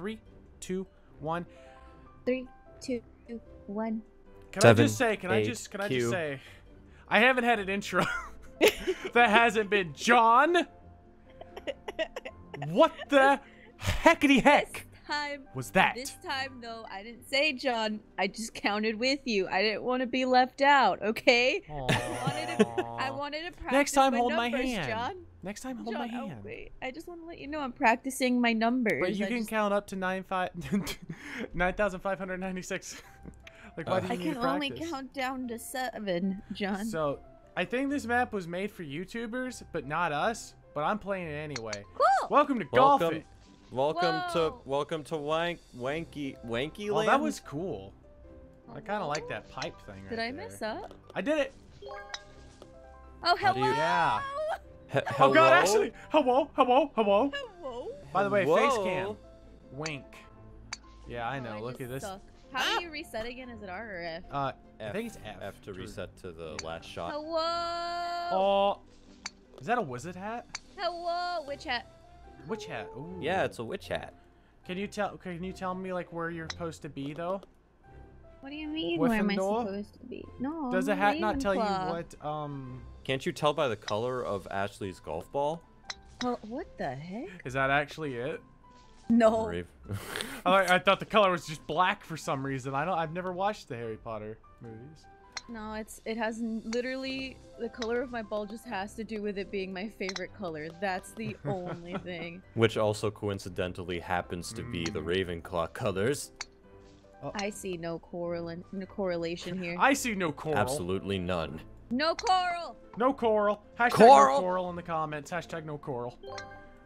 three, two, one. Three, two, one. Can Seven, I just say? Can I just? Can I Q. just say? I haven't had an intro that hasn't been John. What the heckity heck This time, was that? this time, no, I didn't say John. I just counted with you. I didn't want to be left out. Okay. I wanted to. I wanted to practice Next time, my hold my hand. John. Next time, hold John, my oh, hand. wait. I just want to let you know I'm practicing my numbers. But you I can just- count up to nine five nine thousand five hundred ninety six. like why Uh, do you I need can to only practice? count down to seven, John. So I think this map was made for YouTubers, but not us. But I'm playing it anyway. cool. Welcome to Golf It. Welcome to welcome to wank wanky wanky Oh, that was cool. I kind of like that pipe thing. Right Did I there. mess up? I did it. Oh, How hello. you- Yeah. He- Oh God, hello? actually, hello, hello, hello. Hello. By the way, face Hello? cam. Wink. Yeah, I Oh, know. Look at this. suck. How do you reset again? Is it R or F? Uh, I F, think it's F. F to reset to the last shot. Hello. Oh, is that a wizard hat? Hello. witch hat? Which hat? Ooh. Yeah, it's a witch hat. Can you tell? Can you tell me like where you're supposed to be though? What do you mean? Where am I supposed to be? No. Does a I'm hat not tell you what? Um, Can't you tell by the color of Ashley's golf ball? Oh, what the heck? is that actually it? No. Rave- I, I thought the color was just black for some reason. I don't. I've never watched the Harry Potter movies. No, it's it has literally the color of my ball just has to do with it being my favorite color. That's the only thing. Which also coincidentally happens to be the Mm. Ravenclaw colors. Oh. I see no correlation no correlation here. I see no coral. Absolutely none. No coral. No coral. Hashtag Coral? no coral in the comments. Hashtag no coral.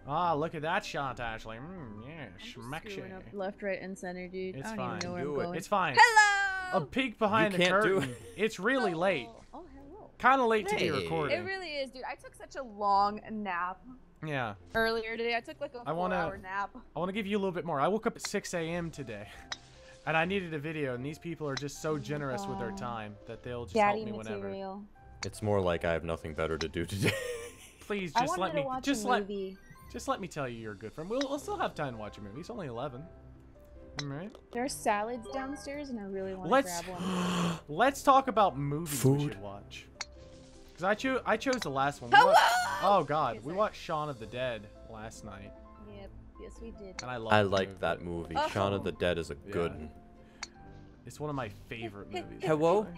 Ah, look at that shot, Ashley. Mm, yeah, I'm just schmack screwing up shake. left, right, and center, dude. It's I don't fine. even know where Do I'm it. going. It's fine. Hello. A peek behind You the can't do curtain. it. It's really Hello. late. Oh, hello. Kind of late to be Hey. recording. It really is, dude. I took such a long nap yeah. earlier today. I took like a I wanna- four-hour nap. I want to give you a little bit more. I woke up at 6 a.m. today, and I needed a video, and these people are just so generous with their time that they'll just Daddy help me whenever. material. It's more like I have nothing better to do today. Please just let me just let movie. just let me tell you you're a good friend. We'll, we'll still have time to watch a movie. It's only 11. All right. There are salads downstairs, and I really want to Let's grab one. let's talk about movies we should watch. Cause I chose I chose the last one. Hello! We watched, oh God, we watched Shaun of the Dead last night, Yep. Yes, we did. and I love. I like that movie. Oh. Shaun of the Dead is a good Yeah. one. It's one of my favorite movies. Hello?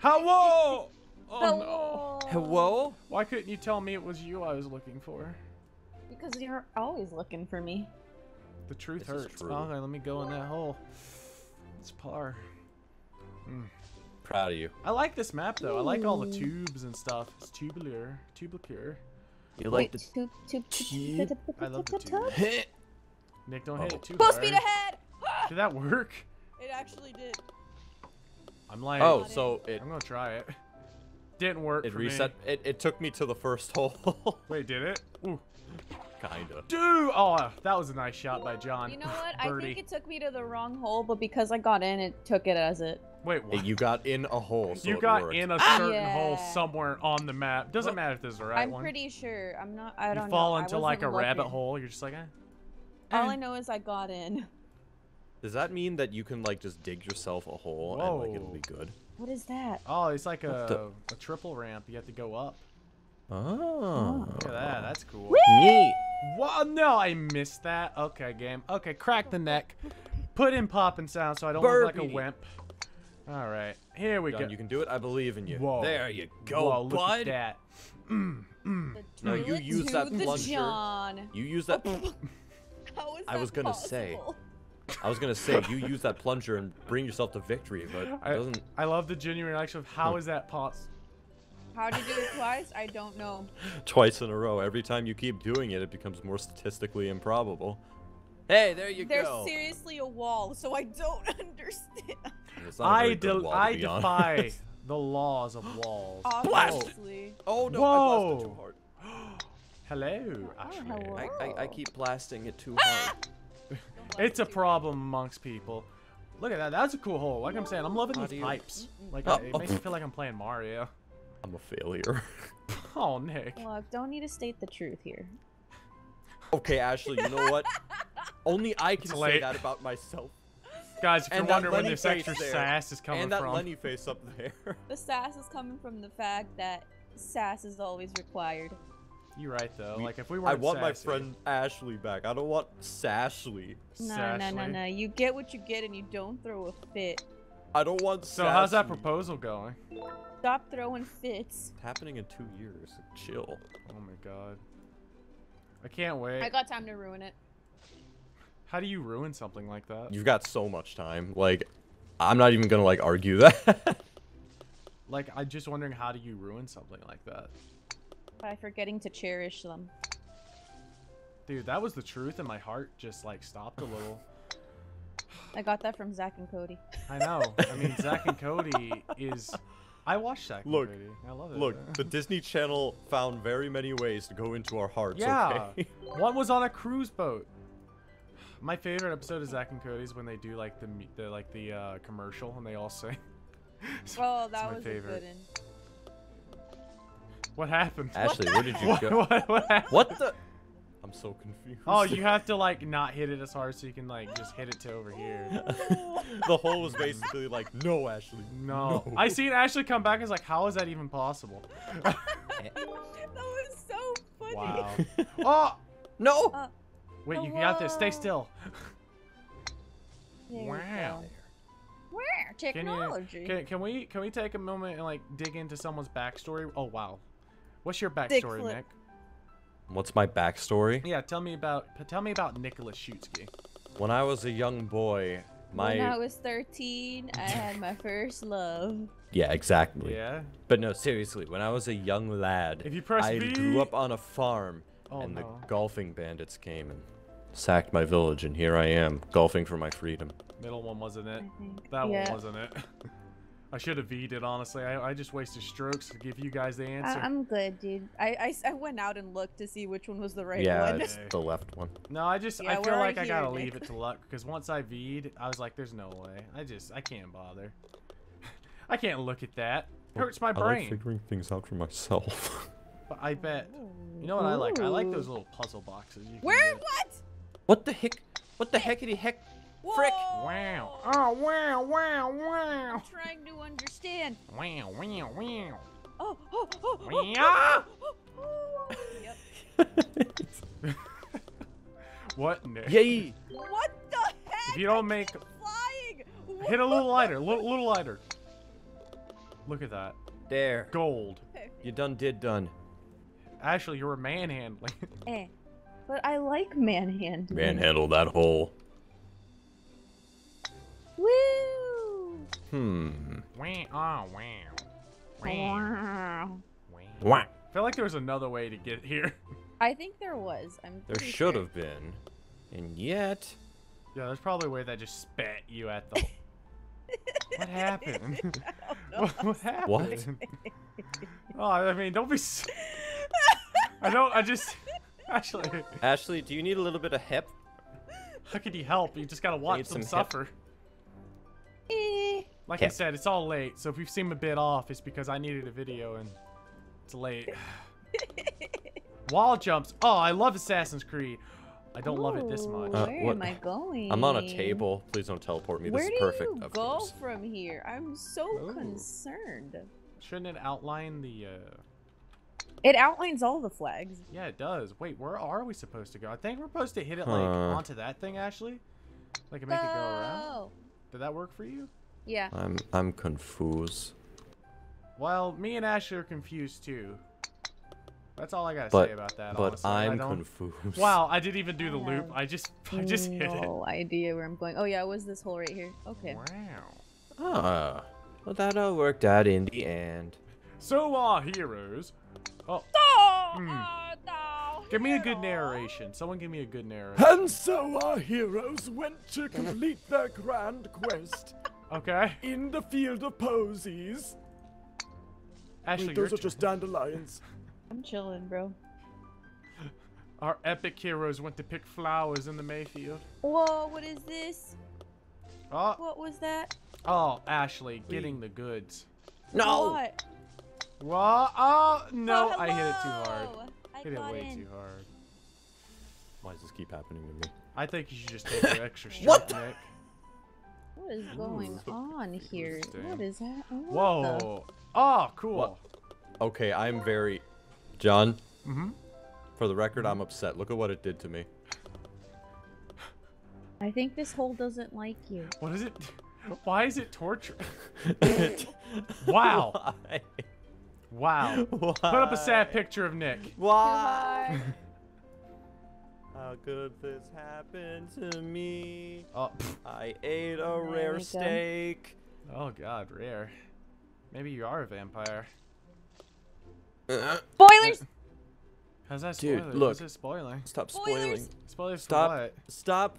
Hello. Oh no. Hello. Hello? Why couldn't you tell me it was you I was looking for? Because you're always looking for me. The truth This hurts. true. Okay, let me go in that hole. It's par. Mm. Proud of you. I like this map though. I like all the tubes and stuff. It's tubular, tubular. You like the Tube, tube, tube? tube, I love the tube, tube. hit? Nick, don't Oh. hit it too Full hard. speed ahead! Did that work? It actually did. I'm like, Oh, so it I'm gonna try it. Didn't work. it for me. reset. It, it took me to the first hole. Wait, did it? Ooh. Kinda. Dude! Oh, that was a nice shot by John. You know what? I think it took me to the wrong hole, but because I got in, it took it as it. Wait, what? You got in a hole. So you it got worked. in a certain hole Yeah. somewhere on the map. Doesn't What? matter if this is the right I'm one. pretty sure. I'm not. I you don't fall know. I into like a wasn't rabbit hole. You're just like, eh. All. I know is I got in. Does that mean that you can like just dig yourself a hole and like it'll be good? What is that? Oh, it's like a, a triple ramp. You have to go up. Oh. Look at that. That's cool. Neat. What? No, I missed that. Okay, game. Okay, crack the neck. Put in popping sound so I don't look like a wimp. All right, here we John, go. you can do it. I believe in you. Whoa. There you go, Whoa, look bud. at that. Mm, mm. The No, you use that plunger. John. You use that. How is I was gonna say. I was gonna say you use that plunger and bring yourself to victory, but it I, doesn't. I love the genuine reaction of how is that possible? How'd you do it twice? I don't know. Twice in a row. Every time you keep doing it, it becomes more statistically improbable. Hey, there you There's go. seriously a wall, so I don't understand. It's not a I very good del- wall, I defy the laws of walls. Obviously. Oh no! I Whoa. blasted too hard. Hello, Ashley. hello. I, I, I keep blasting it too Ah! hard. It's a problem amongst people. Look at that. That's a cool hole. Like I'm saying, I'm loving How these pipes. Like Oh, it makes me feel like I'm playing Mario. I'm a failure. Oh, Nick. Look, I don't need to state the truth here. okay, Ashley. You know what? Only I can say that about myself. Guys, if And you're wondering where this extra there. sass is coming and that from. Lenny face up there. The sass is coming from the fact that sass is always required. You're right though. We- like if we weren't want my friend Ashley back. I don't want Sashley. No, no, no, Sashly. no. You get what you get and you don't throw a fit. I don't want So how's that proposal going? Stop throwing fits. It's happening in two years. Chill. Oh my god. I can't wait. I got time to ruin it. How do you ruin something like that? You've got so much time. Like, I'm not even gonna like argue that. Like I'm just wondering how do you ruin something like that? By forgetting to cherish them. Dude, that was the truth and my heart just like stopped a little. I got that from Zack and Cody. I know. I mean Zack and Cody is I watched that Look, and Cody. I love it. Look, the Disney Channel found very many ways to go into our hearts. Yeah. Okay? One was on a cruise boat. My favorite episode of Zack and Cody's when they do like the the like the uh, commercial and they all sing. So- Oh, it's that my was favorite. a good one. What happened? Ashley, where did you what, go? what, what happened? What the? I'm so confused. Oh, you have to like not hit it as hard so you can like just hit it to over here. the hole was basically like, no, Ashley. No. I seen Ashley come back and was like, how is that even possible? that was so funny. wow. Oh! No. Uh, Wait, you got this. Stay still. there Wow. go. Wow, Can technology. you can, can we can we take a moment and like dig into someone's backstory? Oh wow. What's your backstory, flip. Nick? What's my backstory? Yeah, tell me about tell me about Nicholas Schutzky. When I was a young boy, my When I was 13, I had my first love. yeah, exactly. Yeah. But no, seriously, when I was a young lad, If you press I V- grew up on a farm, Oh, and no. the golfing bandits came and sacked my village, and here I am, golfing for my freedom. Middle one wasn't it. That yeah. one wasn't it. I should have V'd it, honestly. I, I just wasted strokes to give you guys the answer. I, am good, dude. I I went out and looked to see which one was the right yeah, one. it's Okay. the left one. No, I just Yeah, I feel we're like I gotta Nick. leave it to luck because once I V'd, I was like, "There's no way." I just I can't bother. I can't look at that. Hurts my brain. I like figuring things out for myself. But I bet. You know what I like? I like those little puzzle boxes. You Where? get. What? what the heck? What the heckity heck? Frick. Wow. Oh wow wow I'm wow. trying to understand. Wow wow wow. Oh, oh, oh, oh, Meow. oh, oh, oh. Yep. What, Nick? Yay! What the heck? If you don't make- keep flying. Hit a little lighter. Little, little lighter. Look at that. There. Gold. You done did done. Ashley, you were manhandling. Eh. But I like manhandling. Manhandle that hole. Woo! Hmm. wow. Oh wow. Wow. Wow. Wow. I feel like there was another way to get here. I think there was. I'm. There pretty should sure. have been. And yet. Yeah, there's probably a way that just spat you at the. what happened? what, what happened? What? oh, I mean, don't be. I don't. I just. Actually, Ashley, do you need a little bit of hep? how could you help? You just gotta watch them suffer. Eh. Like I said, it's all late. So if you seem a bit off, it's because I needed a video and it's late. Wall jumps. Oh, I love Assassin's Creed. I don't love it this Ooh, much. Uh, Where what- am I going? I'm on a table. Please don't teleport me. This Where is do perfect. you of go course. from here? I'm so Ooh. concerned. Shouldn't it outline the? uh It outlines all the flags. Yeah, it does. Wait, where are we supposed to go? I think we're supposed to hit it like Huh. onto that thing, Ashley. Like and make it go around. Go! Did that work for you? Yeah. I'm I'm confused. Well, me and Ashley are confused too. That's all I gotta But say about that. but honestly. I I'm confused. Wow, I didn't even do the I loop. I just I just hit it. No idea where I'm going. Oh yeah, it was this hole right here. Okay. Wow. Ah, well that all worked out in the end. So our heroes. Oh, Oh, Hmm. oh, no, give me a good narration. Someone give me a good narration. And so our heroes went to complete their grand quest Okay. in the field of posies. Ashley, Wait, those are turn. just dandelions. I'm chilling, bro. our epic heroes went to pick flowers in the Mayfield. Whoa, what is this? Oh, What was that? oh, Ashley, getting the goods. No. What? What? Oh no, Oh, I hit it too hard. I Hit it way in. too hard. Why does this keep happening to me? I think you should just take your extra strength, What? Nick. What is going Ooh. on here? What is that? What the- Whoa. Oh, cool. What? Okay, I'm very. John, Mm-hmm. for the record, I'm upset. Look at what it did to me. I think this hole doesn't like you. What is it? Why is it torture? Wow. Why? Wow. Why? Put up a sad picture of Nick. Why? How could this happen to me? Oh. I ate a rare we go. steak. oh God, rare. Maybe you are a vampire. Spoilers! How's that Dude, look. What's it spoiling? Stop spoiling. Spoilers Stop. for what? Stop.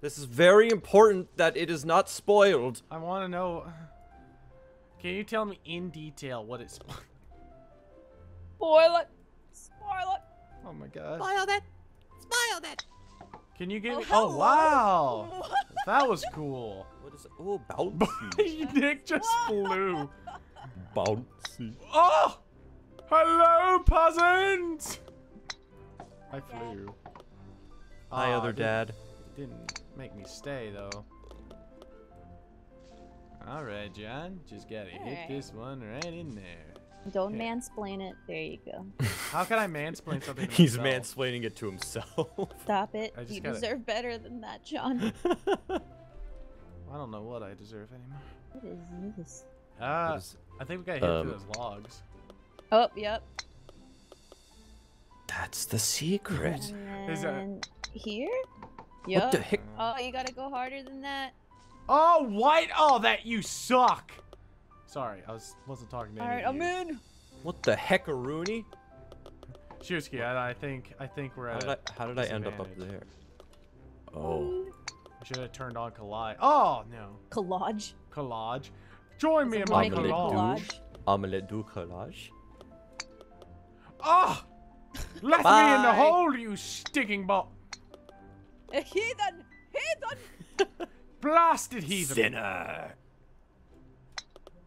This is very important that it is not spoiled. I want to know. Can you tell me in detail what it's? Spoiler! Spoiler! Oh my God. Spoil that! Spoil that! Can you give Oh, me? Oh hello. wow. That was cool. What is it? Oh, bouncy. Nick just flew. bouncy. Oh! Hello, peasants! I flew. Hi, Aw, other dad. Didn't make me stay though. All right, John. Just gotta hit Alright. this one right in there. Don't Yeah. mansplain it. There you go. How can I mansplain something? To He's myself? mansplaining it to himself. Stop it. You gotta- deserve better than that, John. I don't know what I deserve anymore. what is this? Ah, What is- I think we gotta hit Um, through those logs. Oh, yep. That's the secret. And Is that- then here? What the heck? Oh, you gotta go harder than that. Oh, white! Oh, that you suck. Sorry, I was wasn't talking to All any right, of I'm you. in. What the heck, Rooney? Shusky, I, I think I think we're How at. did I, how did I end up up there? Oh. I Should have turned on collage. Oh no, Collage. collage. Join me in my it making a collage. collage? Omelette du collage? Oh! Left me in the hole, you sticking ball. Heathen! Heathen! Blasted heathen. Sinner!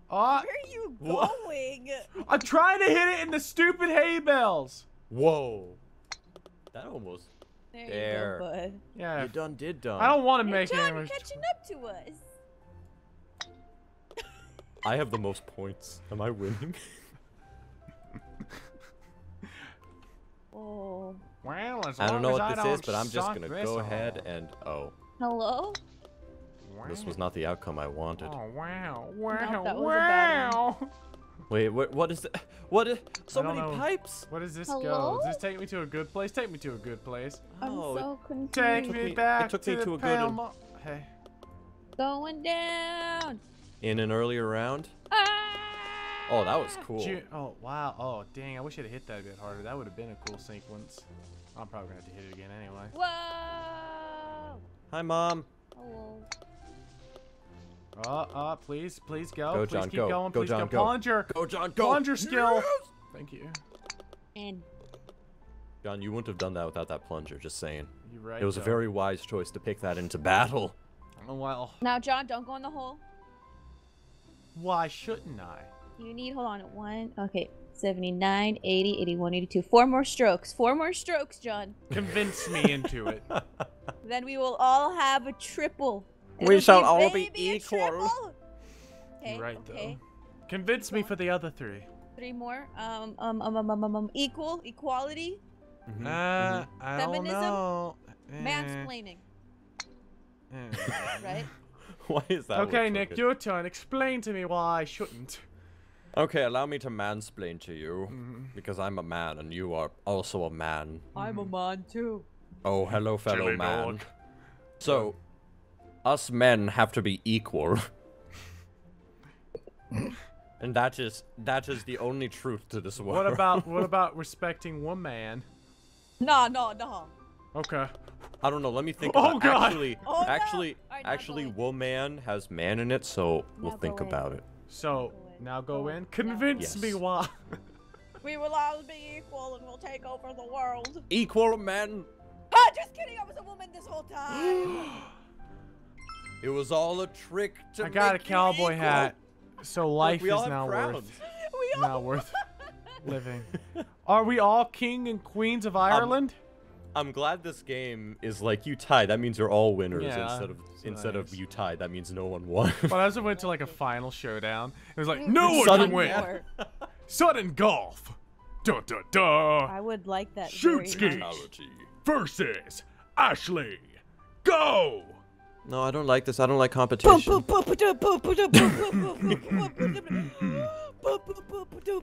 Oh, Where are you going? I'm trying to hit it in the stupid hay bales. Whoa. That almost. There, There. you go, bud. Yeah. You done did done. I don't want to Hey, make John, it. you're catching up to us. I have the most points. Am I winning? Oh. Well, as I don't know as what I this is, but I'm just gonna go ahead off. and oh, Hello? This was not the outcome I wanted. Oh wow! Wow! that was a bad wow! Wait, what? What is it? What? Is, so many know. pipes? Where does this Hello? go? Does this take me to a good place? Take me to a good place. I'm Oh, so confused. Take took me me- it took to me to a good one. Hey. Going down. in an earlier round. Ah! Oh, that was cool. Ju- oh wow! Oh dang! I wish I'd hit that a bit harder. That would have been a cool sequence. I'm probably gonna have to hit it again anyway. Whoa! Hi, mom. Hello. Uh, uh, please, please go. Go, please John, keep go. going. Go, please John, go. go. Plunger. Go, John. Go. Plunger skill. Yes! Thank you. And John, you wouldn't have done that without that plunger. Just saying. You're right. It was a very wise choice to pick that into battle. Oh, well. now, John, don't go in the hole. Why shouldn't I? You need, hold on, one. Okay, 79, 80, 81, 82. Four more strokes. Four more strokes, John. Convince me into it. Then we will all have a triple. We It'll shall be all be equal. Okay, right okay. though. Convince me for the other three. Three more. Um, um, um, um, um, um, um, equal, equality, Mhm, Uh, I don't know. Eh, mansplaining, eh. right? Why is that? okay, Nick, crooked? your turn. Explain to me why I shouldn't. Okay, allow me to mansplain to you. Mhm. Because I'm a man and you are also a man. I'm a man too. Oh, hello, fellow Chili man. dog. So, us men have to be equal. and that is that is the only truth to this world. What about what about respecting woman? No, no, no. Okay. I don't know. Let me think. Oh, about God. Actually, Oh, no. actually, Alright, now actually, woman has man in it, so we'll think in. about it. So now go Go in. in. Now. Convince me Yes. why. We will all be equal and we'll take over the world. Equal men. Ah, just kidding. I was a woman this whole time. It was all a trick to I got a make you cowboy equal. hat. So Look, life we all is have now crowns. worth we all now worth living. Are we all king and queens of um, Ireland? I'm glad this game is like you tied. That means you're all winners Yeah, instead of instead nice. of you tied. That means no one won. But as it went to like a final showdown, it was like no one Sudden can win. More. Sudden golf. Da da da. I would like that. Shoot very ski. Versus Ashley. Go. No, I don't like this. I don't like competition.